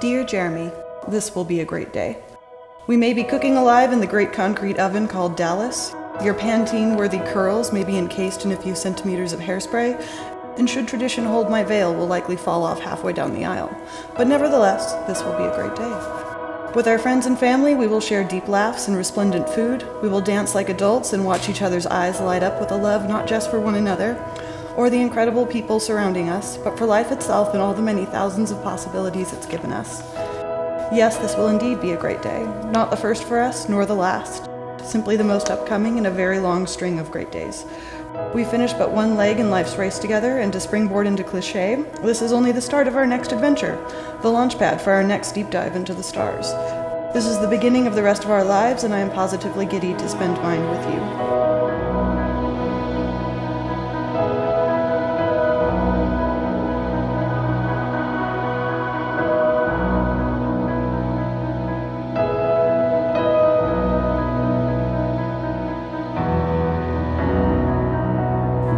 Dear Jeremy, this will be a great day. We may be cooking alive in the great concrete oven called Dallas. Your Pantene worthy curls may be encased in a few centimeters of hairspray, and should tradition hold my veil, will likely fall off halfway down the aisle. But nevertheless, this will be a great day. With our friends and family, we will share deep laughs and resplendent food. We will dance like adults and watch each other's eyes light up with a love not just for one another or the incredible people surrounding us, but for life itself and all the many thousands of possibilities it's given us. Yes, this will indeed be a great day. Not the first for us, nor the last. Simply the most upcoming in a very long string of great days. We finished but one leg in life's race together, and to springboard into cliche, this is only the start of our next adventure, the launchpad for our next deep dive into the stars. This is the beginning of the rest of our lives, and I am positively giddy to spend mine with you.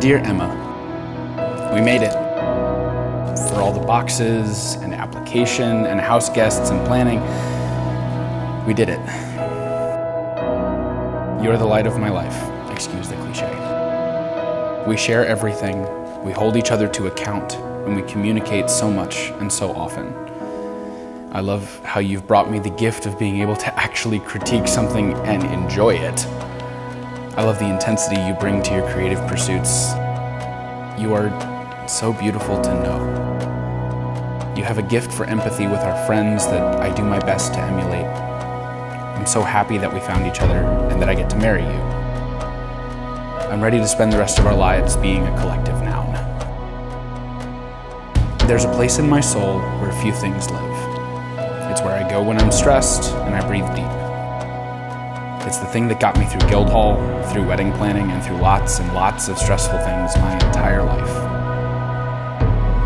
Dear Emma, we made it. For all the boxes and application and house guests and planning, we did it. You're the light of my life, excuse the cliche. We share everything, we hold each other to account, and we communicate so much and so often. I love how you've brought me the gift of being able to actually critique something and enjoy it. I love the intensity you bring to your creative pursuits. You are so beautiful to know. You have a gift for empathy with our friends that I do my best to emulate. I'm so happy that we found each other and that I get to marry you. I'm ready to spend the rest of our lives being a collective noun. There's a place in my soul where few things live. It's where I go when I'm stressed and I breathe deep. It's the thing that got me through Guildhall, through wedding planning, and through lots and lots of stressful things my entire life.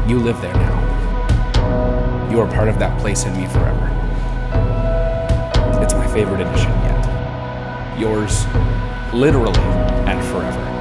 You live there now. You are part of that place in me forever. It's my favorite edition yet. Yours, literally and forever.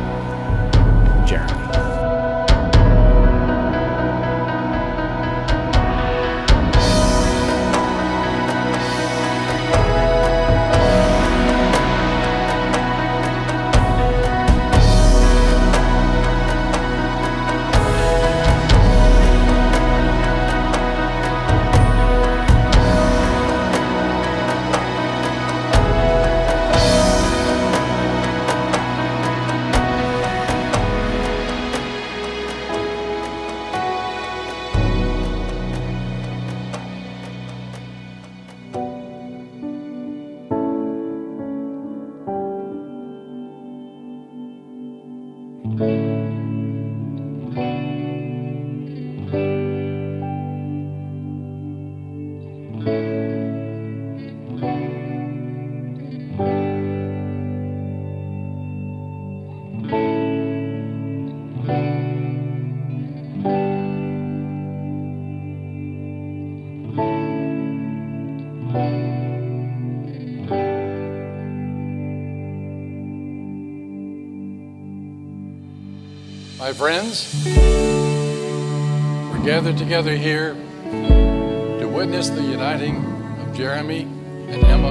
My friends, we're gathered together here to witness the uniting of Jeremy and Emma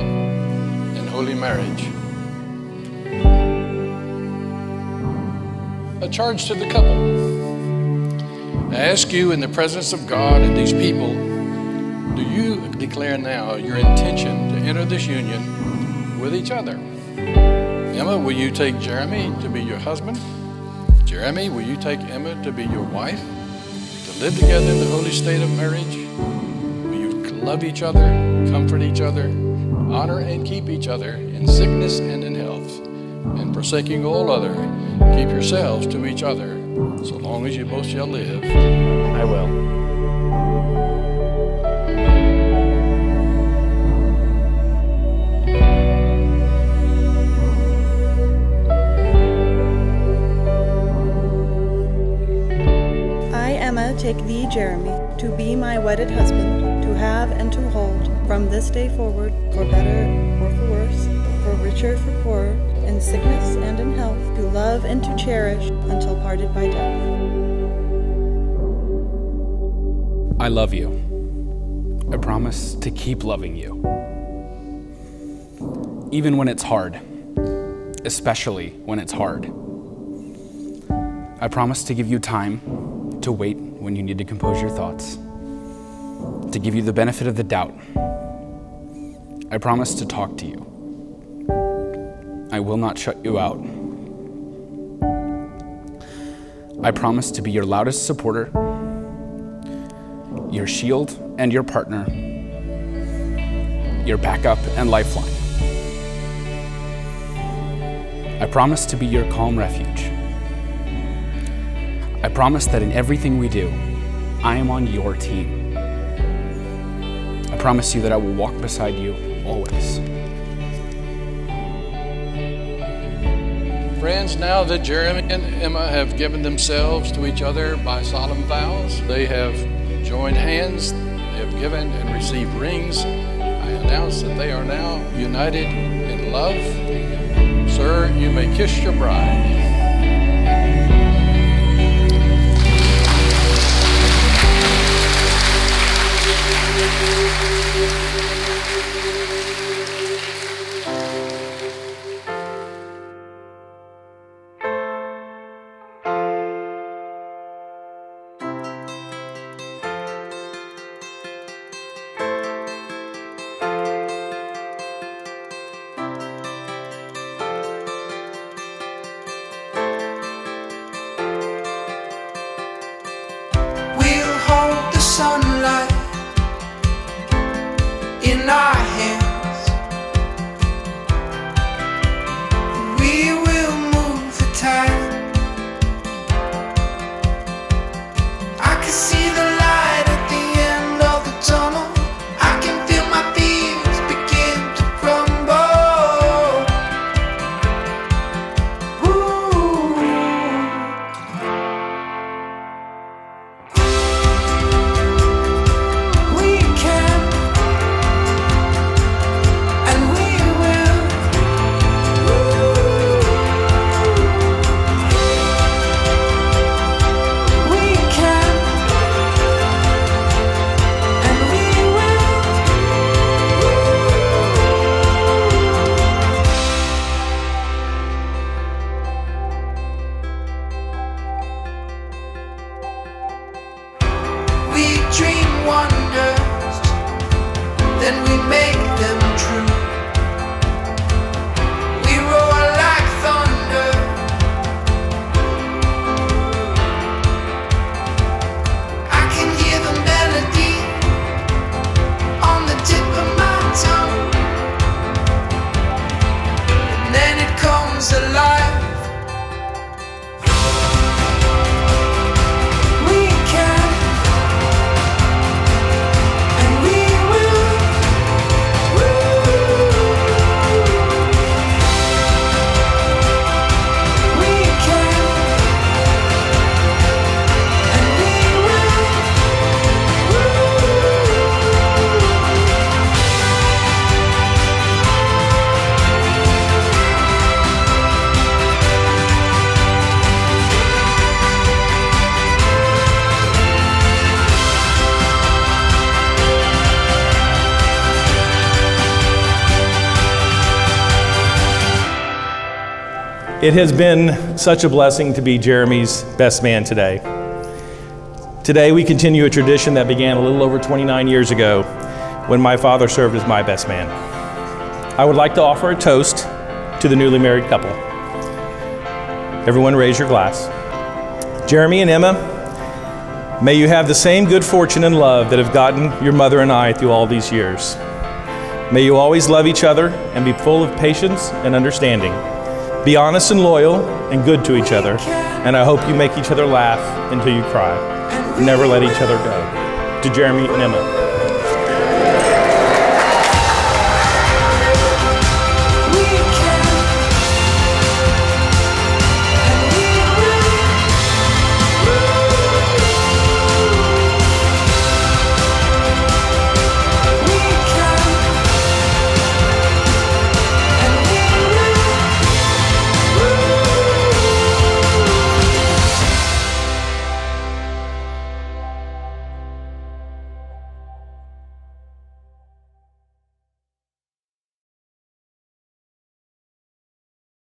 in holy marriage. A charge to the couple. I ask you in the presence of God and these people, do you declare now your intention to enter this union with each other? Emma, will you take Jeremy to be your husband? Jeremy, will you take Emma to be your wife? To live together in the holy state of marriage? Will you love each other, comfort each other, honor and keep each other in sickness and in health? And forsaking all other, keep yourselves to each other, so long as you both shall live. I will. Take thee, Jeremy, to be my wedded husband, to have and to hold, from this day forward, for better or for worse, for richer, for poorer, in sickness and in health, to love and to cherish until parted by death. I love you. I promise to keep loving you. Even when it's hard, especially when it's hard. I promise to give you time to wait when you need to compose your thoughts, to give you the benefit of the doubt. I promise to talk to you. I will not shut you out. I promise to be your loudest supporter, your shield and your partner, your backup and lifeline. I promise to be your calm refuge. I promise that in everything we do, I am on your team. I promise you that I will walk beside you always. Friends, now that Jeremy and Emma have given themselves to each other by solemn vows, they have joined hands, they have given and received rings. I announce that they are now united in love. Sir, you may kiss your bride. It has been such a blessing to be Jeremy's best man today. Today, we continue a tradition that began a little over 29 years ago when my father served as my best man. I would like to offer a toast to the newly married couple. Everyone, raise your glass. Jeremy and Emma, may you have the same good fortune and love that have gotten your mother and I through all these years. May you always love each other and be full of patience and understanding. Be honest and loyal and good to each other, and I hope you make each other laugh until you cry. Never let each other go. To Jeremy and Emma.